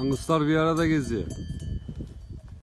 Anguslar bir arada geziyor.